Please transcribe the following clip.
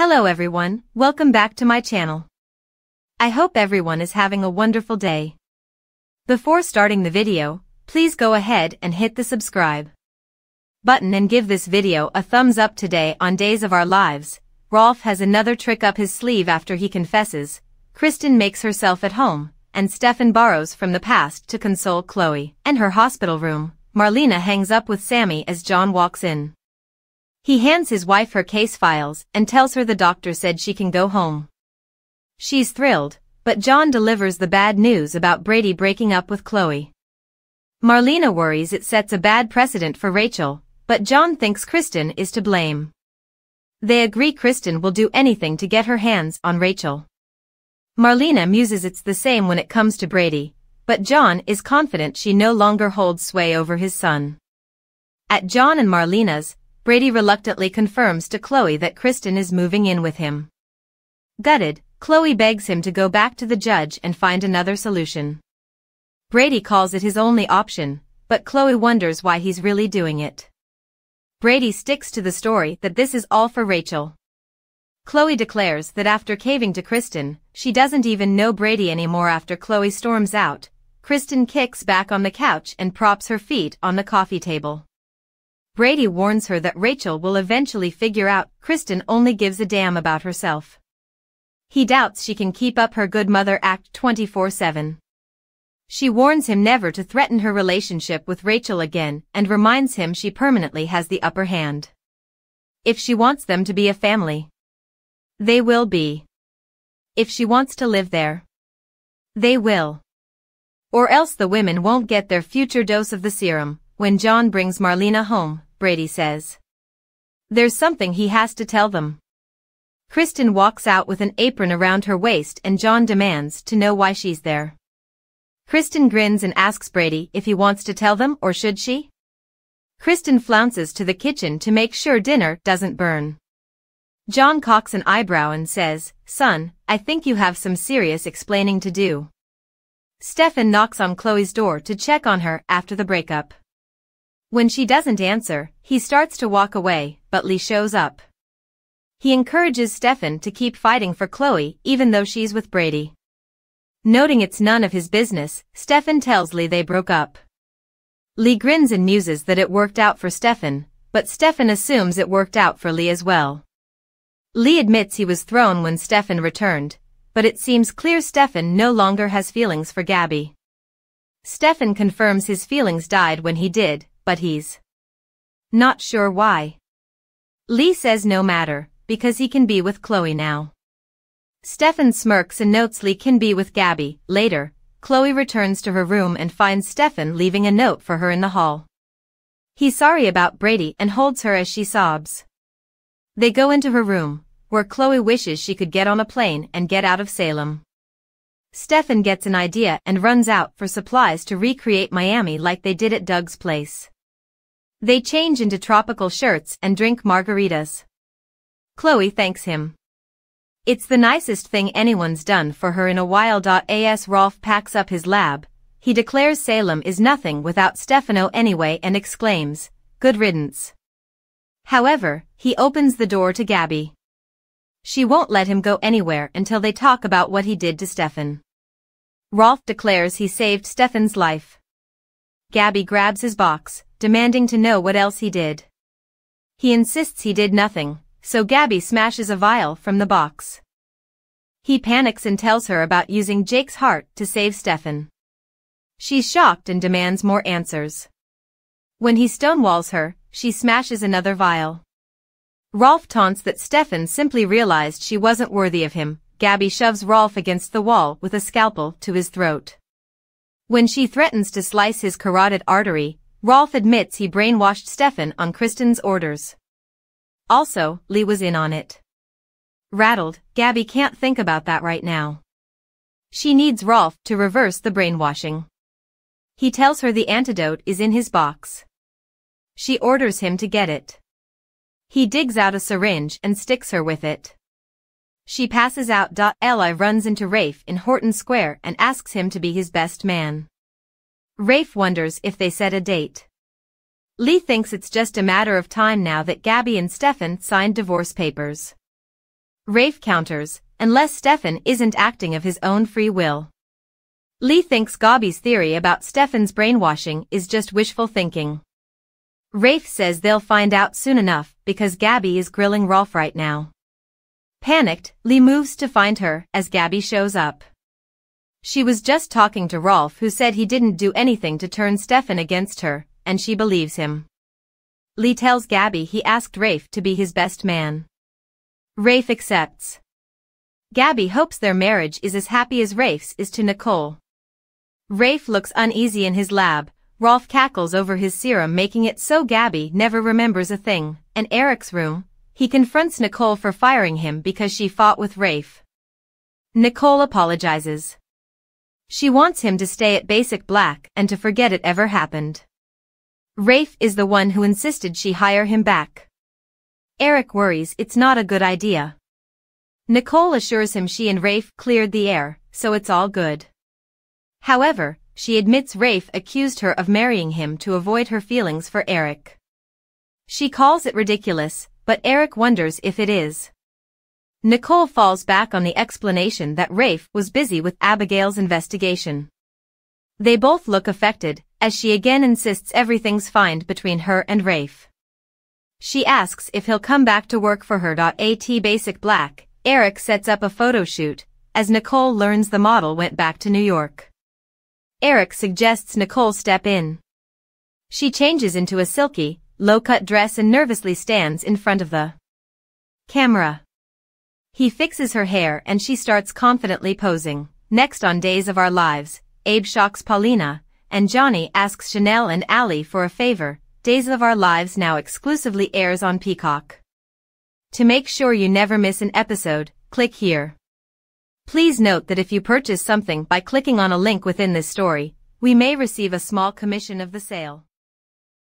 Hello everyone, welcome back to my channel. I hope everyone is having a wonderful day. Before starting the video, please go ahead and hit the subscribe button and give this video a thumbs up today on Days of Our Lives. Rolf has another trick up his sleeve after he confesses, Kristen makes herself at home, and Stefan borrows from the past to console Chloe. And her hospital room, Marlena hangs up with Sami as John walks in. He hands his wife her case files and tells her the doctor said she can go home. She's thrilled, but John delivers the bad news about Brady breaking up with Chloe. Marlena worries it sets a bad precedent for Rachel, but John thinks Kristen is to blame. They agree Kristen will do anything to get her hands on Rachel. Marlena muses it's the same when it comes to Brady, but John is confident she no longer holds sway over his son. At John and Marlena's, Brady reluctantly confirms to Chloe that Kristen is moving in with him. Gutted, Chloe begs him to go back to the judge and find another solution. Brady calls it his only option, but Chloe wonders why he's really doing it. Brady sticks to the story that this is all for Rachel. Chloe declares that after caving to Kristen, she doesn't even know Brady anymore after Chloe storms out, Kristen kicks back on the couch and props her feet on the coffee table. Brady warns her that Rachel will eventually figure out Kristen only gives a damn about herself. He doubts she can keep up her good mother act 24-7. She warns him never to threaten her relationship with Rachel again and reminds him she permanently has the upper hand. If she wants them to be a family, they will be. If she wants to live there, they will. Or else the women won't get their future dose of the serum, when John brings Marlena home, Brady says. There's something he has to tell them. Kristen walks out with an apron around her waist and John demands to know why she's there. Kristen grins and asks Brady if he wants to tell them or should she? Kristen flounces to the kitchen to make sure dinner doesn't burn. John cocks an eyebrow and says, Son, I think you have some serious explaining to do. Stefan knocks on Chloe's door to check on her after the breakup. When she doesn't answer, he starts to walk away, but Li shows up. He encourages Stefan to keep fighting for Chloe even though she's with Brady. Noting it's none of his business, Stefan tells Li they broke up. Li grins and muses that it worked out for Stefan, but Stefan assumes it worked out for Li as well. Li admits he was thrown when Stefan returned, but it seems clear Stefan no longer has feelings for Gabi. Stefan confirms his feelings died when he did, but he's not sure why. Li says no matter, because he can be with Chloe now. Stefan smirks and notes Li can be with Gabi. Later, Chloe returns to her room and finds Stefan leaving a note for her in the hall. He's sorry about Brady and holds her as she sobs. They go into her room, where Chloe wishes she could get on a plane and get out of Salem. Stefan gets an idea and runs out for supplies to recreate Miami like they did at Doug's place. They change into tropical shirts and drink margaritas. Chloe thanks him. It's the nicest thing anyone's done for her in a while. As Rolf packs up his lab, he declares Salem is nothing without Stefano anyway and exclaims, good riddance. However, he opens the door to Gabi. She won't let him go anywhere until they talk about what he did to Stefan. Rolf declares he saved Stefan's life. Gabi grabs his box, demanding to know what else he did. He insists he did nothing, so Gabi smashes a vial from the box. He panics and tells her about using Jake's heart to save Stefan. She's shocked and demands more answers. When he stonewalls her, she smashes another vial. Rolf taunts that Stefan simply realized she wasn't worthy of him. Gabi shoves Rolf against the wall with a scalpel to his throat. When she threatens to slice his carotid artery, Rolf admits he brainwashed Stefan on Kristen's orders. Also, Li was in on it. Rattled, Gabi can't think about that right now. She needs Rolf to reverse the brainwashing. He tells her the antidote is in his box. She orders him to get it. He digs out a syringe and sticks her with it. She passes out. Li runs into Rafe in Horton Square and asks him to be his best man. Rafe wonders if they set a date. Li thinks it's just a matter of time now that Gabi and Stefan signed divorce papers. Rafe counters, unless Stefan isn't acting of his own free will. Li thinks Gabi's theory about Stefan's brainwashing is just wishful thinking. Rafe says they'll find out soon enough because Gabi is grilling Rolf right now. Panicked, Li moves to find her as Gabi shows up. She was just talking to Rolf who said he didn't do anything to turn Stefan against her, and she believes him. Li tells Gabi he asked Rafe to be his best man. Rafe accepts. Gabi hopes their marriage is as happy as Rafe's is to Nicole. Rafe looks uneasy in his lab, Rolf cackles over his serum making it so Gabi never remembers a thing, and Eric's room, he confronts Nicole for firing him because she fought with Rafe. Nicole apologizes. She wants him to stay at Basic Black and to forget it ever happened. Rafe is the one who insisted she hire him back. Eric worries it's not a good idea. Nicole assures him she and Rafe cleared the air, so it's all good. However, she admits Rafe accused her of marrying him to avoid her feelings for Eric. She calls it ridiculous, but Eric wonders if it is. Nicole falls back on the explanation that Rafe was busy with Abigail's investigation. They both look affected, as she again insists everything's fine between her and Rafe. She asks if he'll come back to work for her. At Basic Black, Eric sets up a photo shoot, as Nicole learns the model went back to New York. Eric suggests Nicole step in. She changes into a silky, low-cut dress and nervously stands in front of the camera. He fixes her hair and she starts confidently posing. Next on Days of Our Lives, Abe shocks Paulina, and Johnny asks Chanel and Allie for a favor. Days of Our Lives now exclusively airs on Peacock. To make sure you never miss an episode, click here. Please note that if you purchase something by clicking on a link within this story, we may receive a small commission of the sale.